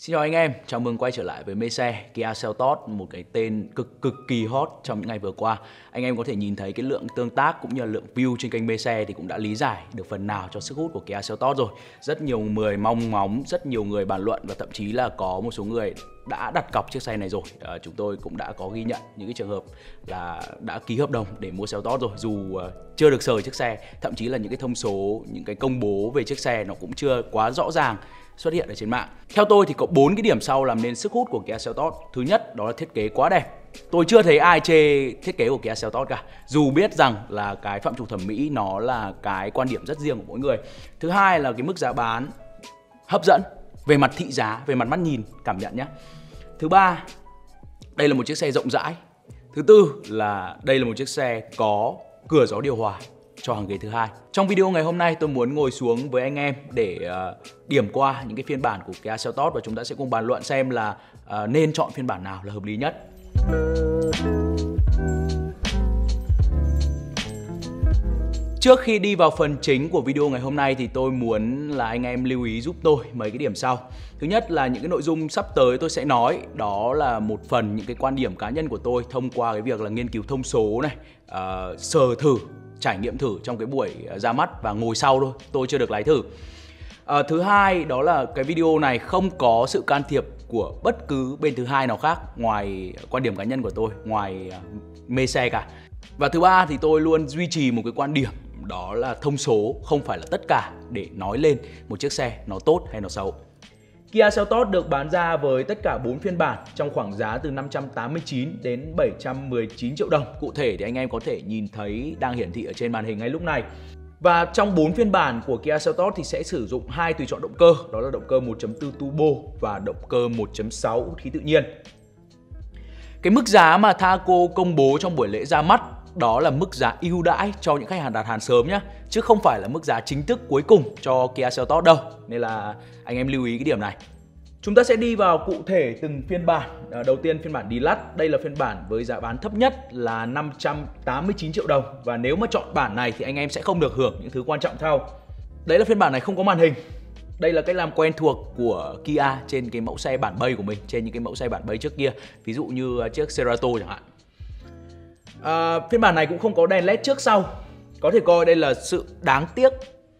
Xin chào anh em, chào mừng quay trở lại với Mê Xe Kia Seltos, một cái tên cực cực kỳ hot trong những ngày vừa qua. Anh em có thể nhìn thấy cái lượng tương tác cũng như là lượng view trên kênh Mê Xe thì cũng đã lý giải được phần nào cho sức hút của Kia Seltos rồi. Rất nhiều người mong ngóng, rất nhiều người bàn luận và thậm chí là có một số người đã đặt cọc chiếc xe này rồi. À, chúng tôi cũng đã có ghi nhận những cái trường hợp là đã ký hợp đồng để mua Seltos rồi dù uh, chưa được sờ chiếc xe, thậm chí là những cái thông số, những cái công bố về chiếc xe nó cũng chưa quá rõ ràng xuất hiện ở trên mạng. Theo tôi thì có bốn cái điểm sau làm nên sức hút của Kia Seltos. Thứ nhất đó là thiết kế quá đẹp. Tôi chưa thấy ai chê thiết kế của Kia Seltos cả. Dù biết rằng là cái phạm trù thẩm mỹ nó là cái quan điểm rất riêng của mỗi người. Thứ hai là cái mức giá bán hấp dẫn về mặt thị giá, về mặt mắt nhìn, cảm nhận nhé. Thứ ba, đây là một chiếc xe rộng rãi. Thứ tư là đây là một chiếc xe có cửa gió điều hòa cho hàng ghế thứ hai. Trong video ngày hôm nay tôi muốn ngồi xuống với anh em để uh, điểm qua những cái phiên bản của Kia Seltos và chúng ta sẽ cùng bàn luận xem là uh, nên chọn phiên bản nào là hợp lý nhất. Trước khi đi vào phần chính của video ngày hôm nay thì tôi muốn là anh em lưu ý giúp tôi mấy cái điểm sau. Thứ nhất là những cái nội dung sắp tới tôi sẽ nói đó là một phần những cái quan điểm cá nhân của tôi thông qua cái việc là nghiên cứu thông số này, uh, sờ thử trải nghiệm thử trong cái buổi ờ, ra mắt và ngồi sau thôi tôi chưa được lái thử. À, thứ hai đó là cái video này không có sự can thiệp của bất cứ bên thứ hai nào khác ngoài quan điểm cá nhân của tôi ngoài ờ, mê xe cả. Và thứ ba thì tôi luôn duy trì một cái quan điểm đó là thông số không phải là tất cả để nói lên một chiếc xe nó tốt hay nó xấu. Kia Seltos được bán ra với tất cả 4 phiên bản trong khoảng giá từ 589 đến 719 triệu đồng. Cụ thể thì anh em có thể nhìn thấy đang hiển thị ở trên màn hình ngay lúc này. Và trong 4 phiên bản của Kia Seltos thì sẽ sử dụng hai tùy chọn động cơ, đó là động cơ 1.4 turbo và động cơ 1.6 khí tự nhiên. Cái mức giá mà Thaco công bố trong buổi lễ ra mắt đó là mức giá ưu đãi cho những khách hàng đặt hàng sớm nhé chứ không phải là mức giá chính thức cuối cùng cho Kia Seltos đâu nên là anh em lưu ý cái điểm này Chúng ta sẽ đi vào cụ thể từng phiên bản. Ờ, đầu tiên phiên bản Deluxe, đây là phiên bản với giá bán thấp nhất là 589 triệu đồng và nếu mà chọn bản này thì anh em sẽ không được hưởng những thứ quan trọng sau. Đấy là phiên bản này không có màn hình. Đây là cách làm quen thuộc của Kia trên cái mẫu xe bản bay của mình, trên những cái mẫu xe bản bay trước kia, ví dụ như ờ, chiếc Cerato chẳng hạn. À, phiên bản này cũng không có đèn led trước sau. Có thể coi đây là sự đáng tiếc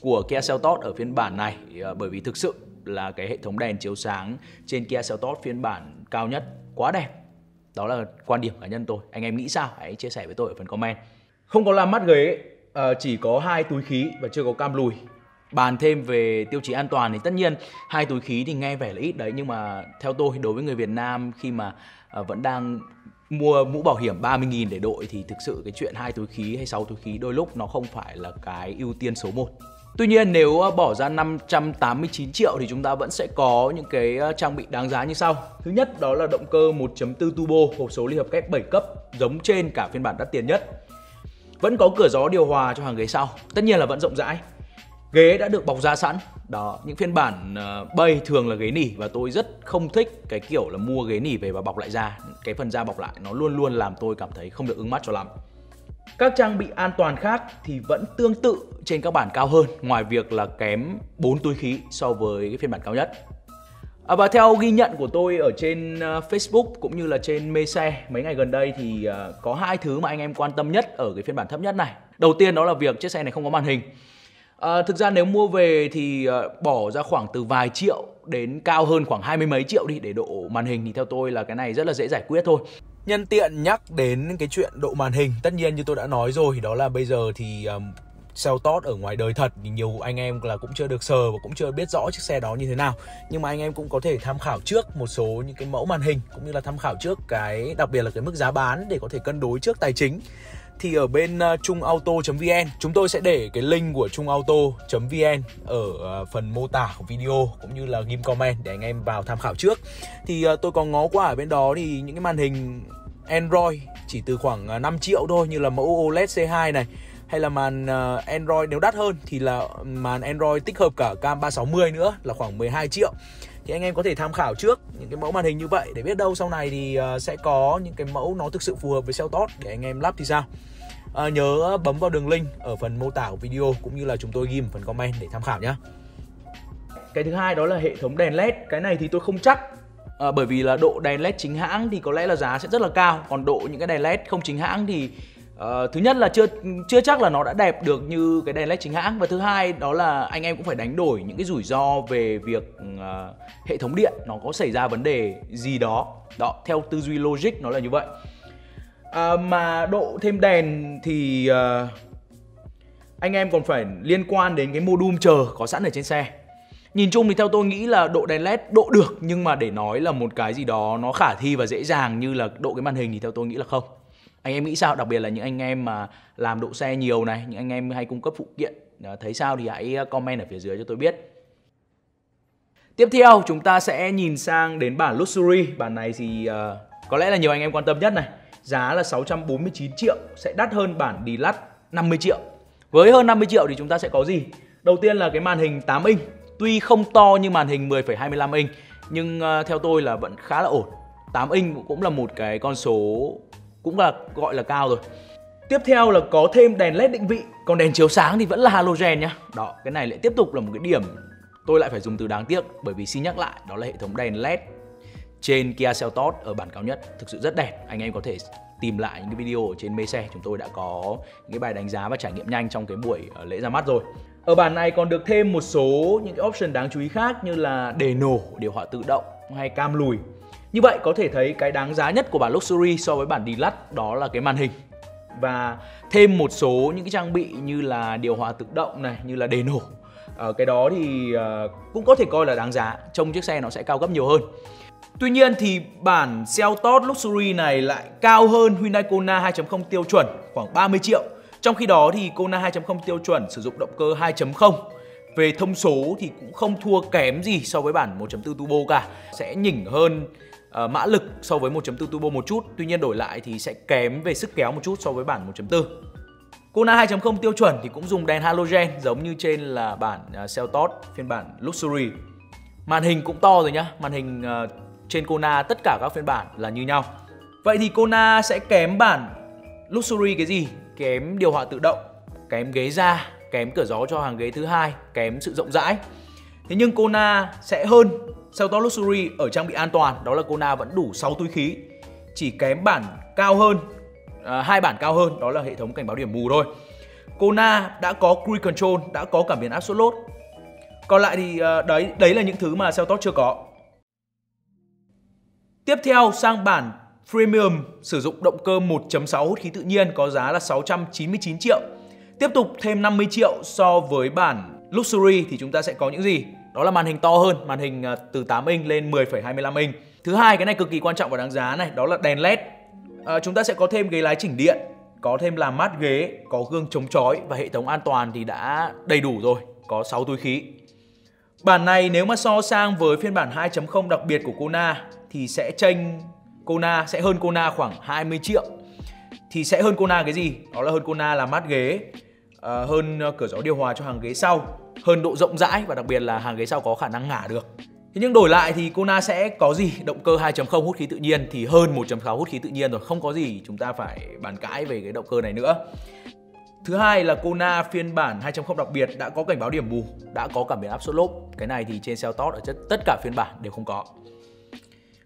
của Kia Seltos ở phiên bản này à, bởi vì thực sự là cái hệ thống đèn chiếu sáng trên Kia Seltos phiên bản cao nhất quá đẹp. Đó là quan điểm cá nhân tôi. Anh em nghĩ sao? Hãy chia sẻ với tôi ở phần comment. Không có làm mắt ghế à, chỉ có hai túi khí và chưa có cam lùi. Bàn thêm về tiêu chí an toàn thì tất nhiên hai túi khí thì nghe vẻ là ít đấy nhưng mà theo tôi đối với người Việt Nam khi mà à, vẫn đang mua mũ bảo hiểm 30.000 để đội thì thực sự cái chuyện hai túi khí hay 6 túi khí đôi lúc nó không phải là cái ưu tiên số 1. Tuy nhiên nếu ờ, bỏ ra 589 triệu thì chúng ta vẫn sẽ có những cái ờ, trang bị đáng giá như sau. Thứ nhất đó là động cơ 1.4 turbo, hộp số ly hợp kép 7 cấp, giống trên cả phiên bản đắt tiền nhất. Vẫn có cửa gió điều hòa cho hàng ghế sau. Tất nhiên là vẫn rộng rãi. Ghế đã được bọc da sẵn. Đó, những phiên bản uh, bay thường là ghế nỉ và tôi rất không thích cái kiểu là mua ghế nỉ về và bọc lại da. Cái phần da bọc lại nó luôn luôn làm tôi cảm thấy không được ưng mắt cho lắm. Các trang bị an toàn khác thì vẫn tương tự trên các bản cao hơn ngoài việc là kém 4 túi khí so với cái phiên bản cao nhất. À, và theo ghi nhận của tôi ở trên uh, Facebook cũng như là trên mê xe mấy ngày gần đây thì uh, có hai thứ mà anh em quan tâm nhất ở cái phiên bản thấp nhất này. Đầu tiên đó là việc chiếc xe này không có màn hình. À, thực ra nếu mua về thì uh, bỏ ra khoảng từ vài triệu đến cao hơn khoảng hai mươi mấy triệu đi để độ màn hình thì theo tôi là cái này rất là dễ giải quyết thôi. Nhân tiện nhắc đến cái chuyện độ màn hình, tất nhiên như tôi đã nói rồi đó là bây giờ thì um, tốt ở ngoài đời thật thì nhiều anh em là cũng chưa được sờ và cũng chưa biết rõ chiếc xe đó như thế nào nhưng mà anh em cũng có thể tham khảo trước một số những cái mẫu màn hình cũng như là tham khảo trước cái đặc biệt là cái mức giá bán để có thể cân đối trước tài chính thì ở bên ờ, uh, trungauto.vn chúng tôi sẽ để cái link của trungauto.vn ở uh, phần mô tả của video cũng như là ghim comment để anh em vào tham khảo trước. Thì uh, tôi có ngó qua ở bên đó thì những cái màn hình Android chỉ từ khoảng 5 triệu thôi như là mẫu OLED C2 này hay là màn Android nếu đắt hơn thì là màn Android tích hợp cả cam 360 nữa là khoảng 12 triệu thì anh em có thể tham khảo trước những cái mẫu màn hình như vậy để biết đâu sau này thì ờ, sẽ có những cái mẫu nó thực sự phù hợp với Seltos để anh em lắp thì sao? À, nhớ bấm vào đường link ở phần mô tả của video cũng như là chúng tôi ghi một phần comment để tham khảo nhé cái thứ hai đó là hệ thống đèn led cái này thì tôi không chắc à, bởi vì là độ đèn led chính hãng thì có lẽ là giá sẽ rất là cao. Còn độ những cái đèn led không chính hãng thì Uh, thứ nhất là chưa chưa chắc là nó đã đẹp được như cái đèn led chính hãng. Và thứ hai đó là anh em cũng phải đánh đổi những cái rủi ro về việc uh, hệ thống điện nó có xảy ra vấn đề gì đó. Đó theo tư duy logic nó là như vậy. Uh, mà độ thêm đèn thì uh, anh em còn phải liên quan đến cái module chờ có sẵn ở trên xe. Nhìn chung thì theo tôi nghĩ là độ đèn led độ được nhưng mà để nói là một cái gì đó nó khả thi và dễ dàng như là độ cái màn hình thì theo tôi nghĩ là không anh em nghĩ sao? Đặc biệt là những anh em mà làm độ xe nhiều này những anh em hay cung cấp phụ kiện ờ, thấy sao thì hãy ờ, comment ở phía dưới cho tôi biết. Tiếp theo chúng ta sẽ nhìn sang đến bản luxury. Bản này thì uh, có lẽ là nhiều anh em quan tâm nhất này. Giá là 649 triệu sẽ đắt hơn bản Deluxe 50 triệu. Với hơn 50 triệu thì chúng ta sẽ có gì? Đầu tiên là cái màn hình 8 inch. Tuy không to như màn hình 10,25 inch nhưng uh, theo tôi là vẫn khá là ổn. 8 inch cũng là một cái con số cũng là gọi là cao rồi. Tiếp theo là có thêm đèn led định vị Còn đèn chiếu sáng thì vẫn là halogen nhá. Đó, cái này lại tiếp tục là một cái điểm Tôi lại phải dùng từ đáng tiếc Bởi vì xin nhắc lại, đó là hệ thống đèn led Trên Kia Seltos ở bản cao nhất Thực sự rất đẹp, anh em có thể tìm lại những cái video ở trên mê xe Chúng tôi đã có những cái bài đánh giá và trải nghiệm nhanh trong cái buổi ờ, lễ ra mắt rồi. Ở bản này còn được thêm một số những cái option đáng chú ý khác Như là đề nổ, điều hòa tự động hay cam lùi như vậy có thể thấy cái đáng giá nhất của bản Luxury so với bản Deluxe đó là cái màn hình và thêm một số những cái trang bị như là điều hòa tự động này, như là đề nổ. À, cái đó thì à, cũng có thể coi là đáng giá, trong chiếc xe nó sẽ cao cấp nhiều hơn. Tuy nhiên thì bản Seltos Luxury này lại cao hơn Hyundai Kona 2.0 tiêu chuẩn khoảng 30 triệu. Trong khi đó thì Kona 2.0 tiêu chuẩn sử dụng động cơ 2.0 về thông số thì cũng không thua kém gì so với bản 1.4 turbo cả. Sẽ nhỉnh hơn uh, mã lực so với 1.4 turbo một chút Tuy nhiên đổi lại thì sẽ kém về sức kéo một chút so với bản 1.4 Kona 2.0 tiêu chuẩn thì cũng dùng đèn halogen giống như trên là bản uh, Seltos phiên bản Luxury. Màn hình cũng to rồi nhá Màn hình uh, trên Kona tất cả các phiên bản là như nhau. Vậy thì Kona sẽ kém bản Luxury cái gì? Kém điều hòa tự động, kém ghế da, kém cửa gió cho hàng ghế thứ hai, kém sự rộng rãi. Thế nhưng Kona sẽ hơn Seltos Luxury ở trang bị an toàn đó là Kona vẫn đủ 6 túi khí chỉ kém bản cao hơn à, hai bản cao hơn đó là hệ thống cảnh báo điểm mù thôi. Kona đã có cruise control đã có cảm biến áp suất còn lại thì à, đấy đấy là những thứ mà Seltos chưa có. Tiếp theo sang bản Premium sử dụng động cơ 1.6 hút khí tự nhiên có giá là 699 triệu. Tiếp tục thêm 50 triệu so với bản Luxury thì chúng ta sẽ có những gì? Đó là màn hình to hơn, màn hình à, từ 8 inch lên 10,25 inch. Thứ hai cái này cực kỳ quan trọng và đáng giá này, đó là đèn led. À, chúng ta sẽ có thêm ghế lái chỉnh điện, có thêm làm mát ghế, có gương chống chói và hệ thống an toàn thì đã đầy đủ rồi, có 6 túi khí. Bản này nếu mà so sang với phiên bản 2.0 đặc biệt của Kona thì sẽ chênh Kona sẽ hơn Kona khoảng 20 triệu. Thì sẽ hơn Kona cái gì? Đó là hơn Kona là mát ghế, uh, hơn à, cửa gió điều hòa cho hàng ghế sau hơn độ rộng rãi và đặc biệt là hàng ghế sau có khả năng ngả được. Thế nhưng đổi lại thì Kona sẽ có gì? Động cơ 2.0 hút khí tự nhiên thì hơn 1.6 hút khí tự nhiên rồi, không có gì chúng ta phải bàn cãi về cái động cơ này nữa. Thứ hai là Kona phiên bản 2.0 đặc biệt đã có cảnh báo điểm mù, đã có cảm biến áp suất lốp. Cái này thì trên Seltos ở tất cả phiên bản đều không có.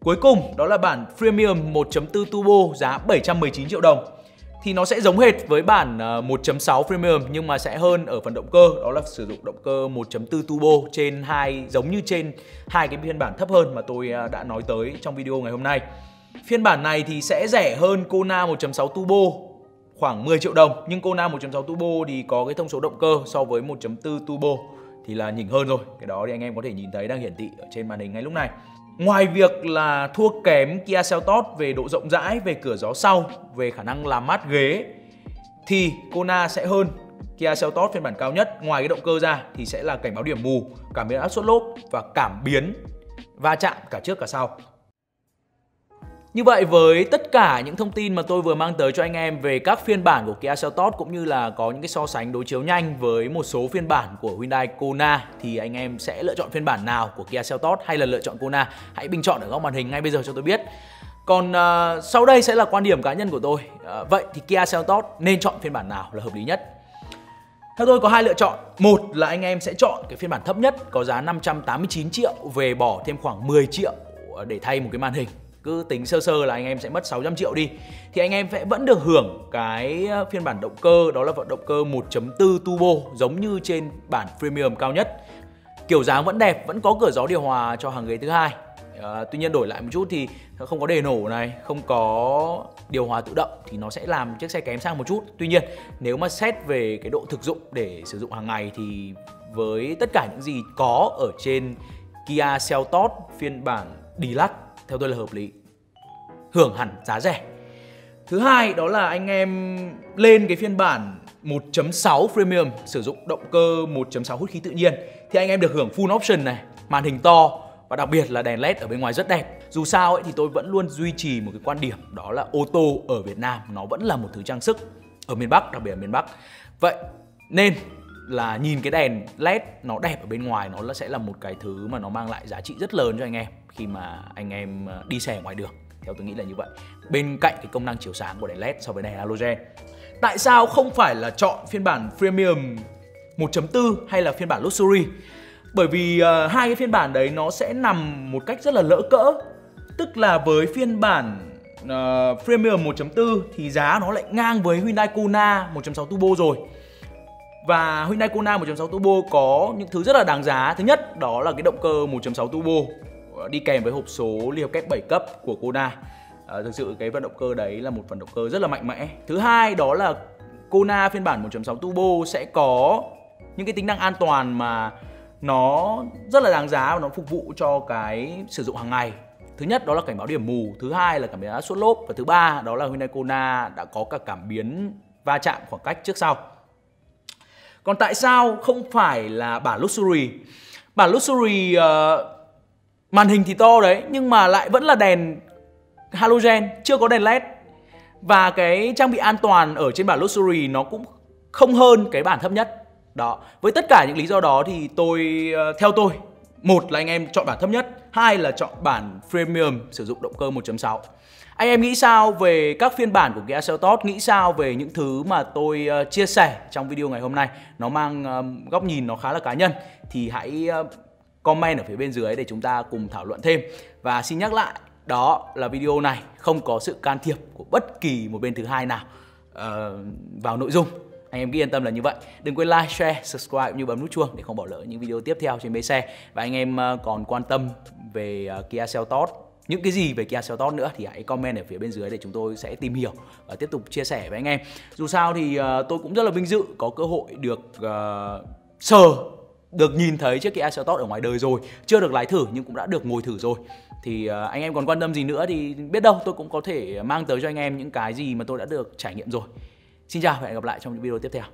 Cuối cùng đó là bản Premium 1.4 Turbo giá 719 triệu đồng thì nó sẽ giống hệt với bản ờ, 1.6 Premium, nhưng mà sẽ hơn ở phần động cơ đó là sử dụng động cơ 1.4 turbo trên hai, giống như trên hai cái phiên bản thấp hơn mà tôi ờ, đã nói tới trong video ngày hôm nay. Phiên bản này thì sẽ rẻ hơn Kona 1.6 turbo, khoảng 10 triệu đồng nhưng Kona 1.6 turbo thì có cái thông số động cơ so với 1.4 turbo thì là nhỉnh hơn rồi. Cái đó thì anh em có thể nhìn thấy đang hiển thị ở trên màn hình ngay lúc này. Ngoài việc là thua kém Kia Seltos về độ rộng rãi, về cửa gió sau, về khả năng làm mát ghế thì Kona sẽ hơn Kia Seltos phiên bản cao nhất. Ngoài cái động cơ ra thì sẽ là cảnh báo điểm mù, cảm biến áp suất lốp và cảm biến va chạm cả trước cả sau. Như vậy với tất cả những thông tin mà tôi vừa mang tới cho anh em về các phiên bản của Kia Seltos cũng như là có những cái so sánh đối chiếu nhanh với một số phiên bản của Hyundai Kona thì anh em sẽ lựa chọn phiên bản nào của Kia Seltos hay là lựa chọn Kona? Hãy bình chọn ở góc màn hình ngay bây giờ cho tôi biết. Còn uh, sau đây sẽ là quan điểm cá nhân của tôi. Uh, vậy thì Kia Seltos nên chọn phiên bản nào là hợp lý nhất? Theo tôi có hai lựa chọn. Một là anh em sẽ chọn cái phiên bản thấp nhất có giá 589 triệu về bỏ thêm khoảng 10 triệu để thay một cái màn hình cứ tính sơ sơ là anh em sẽ mất 600 triệu đi. Thì anh em sẽ vẫn được hưởng cái phiên bản động cơ đó là động cơ 1.4 turbo giống như trên bản premium cao nhất. Kiểu dáng vẫn đẹp vẫn có cửa gió điều hòa cho hàng ghế thứ hai. À, tuy nhiên đổi lại một chút thì không có đề nổ này không có điều hòa tự động thì nó sẽ làm chiếc xe kém sang một chút. Tuy nhiên nếu mà xét về cái độ thực dụng để sử dụng hàng ngày thì với tất cả những gì có ở trên Kia Seltos phiên bản Deluxe theo tôi là hợp lý. Hưởng hẳn giá rẻ. Thứ hai đó là anh em lên cái phiên bản 1.6 Premium, sử dụng động cơ 1.6 hút khí tự nhiên, thì anh em được hưởng full option này, màn hình to và đặc biệt là đèn led ở bên ngoài rất đẹp. Dù sao ấy thì tôi vẫn luôn duy trì một cái quan điểm đó là ô tô ở Việt Nam nó vẫn là một thứ trang sức ở miền Bắc, đặc biệt ở miền Bắc. Vậy nên là nhìn cái đèn led nó đẹp ở bên ngoài nó sẽ là một cái thứ mà nó mang lại giá trị rất lớn cho anh em khi mà anh em ờ, đi xe ngoài đường. Theo tôi nghĩ là như vậy. Bên cạnh cái công năng chiếu sáng của đèn led so với đèn halogen tại sao không phải là chọn phiên bản premium 1.4 hay là phiên bản luxury? Bởi vì uh, hai cái phiên bản đấy nó sẽ nằm một cách rất là lỡ cỡ. Tức là với phiên bản uh, premium 1.4 thì giá nó lại ngang với Hyundai Kona 1.6 turbo rồi. Và Hyundai Kona 1.6 turbo có những thứ rất là đáng giá. Thứ nhất đó là cái động cơ 1.6 turbo đi kèm với hộp số ly hợp kép 7 cấp của Kona. À, thực sự cái vận động cơ đấy là một vận động cơ rất là mạnh mẽ. Thứ hai đó là Kona phiên bản 1.6 turbo sẽ có những cái tính năng an toàn mà nó rất là đáng giá và nó phục vụ cho cái sử dụng hàng ngày. Thứ nhất đó là cảnh báo điểm mù. Thứ hai là cảm biến áp suất lốp. Và thứ ba đó là Hyundai Kona đã có cả cảm biến va chạm khoảng cách trước sau. Còn tại sao không phải là bản luxury? Bản luxury uh, màn hình thì to đấy, nhưng mà lại vẫn là đèn halogen, chưa có đèn led. Và cái trang bị an toàn ở trên bản luxury nó cũng không hơn cái bản thấp nhất. Đó, với tất cả những lý do đó thì tôi ờ, theo tôi, một là anh em chọn bản thấp nhất, hai là chọn bản premium sử dụng động cơ 1.6 anh em nghĩ sao về các phiên bản của Kia Seltos nghĩ sao về những thứ mà tôi ờ, chia sẻ trong video ngày hôm nay? Nó mang góc nhìn nó khá là cá nhân. Thì hãy comment ở phía bên dưới để chúng ta cùng thảo luận thêm. Và xin nhắc lại đó là video này không có sự can thiệp của bất kỳ một bên thứ hai nào uh, vào nội dung. Anh em cứ yên tâm là như vậy. Đừng quên like share subscribe cũng như bấm nút chuông để không bỏ lỡ những video tiếp theo trên bến xe. Và anh em ờ, còn quan tâm về ờ, Kia Seltos những cái gì về Kia Seltos nữa thì hãy comment ở phía bên dưới để chúng tôi sẽ tìm hiểu và tiếp tục chia sẻ với anh em. Dù sao thì tôi cũng rất là vinh dự có cơ hội được uh, sờ được nhìn thấy chiếc Kia Seltos ở ngoài đời rồi, chưa được lái thử nhưng cũng đã được ngồi thử rồi. Thì à, anh em còn quan tâm gì nữa thì biết đâu, tôi cũng có thể mang tới cho anh em những cái gì mà tôi đã được trải nghiệm rồi. Xin chào và hẹn gặp lại trong những video tiếp theo.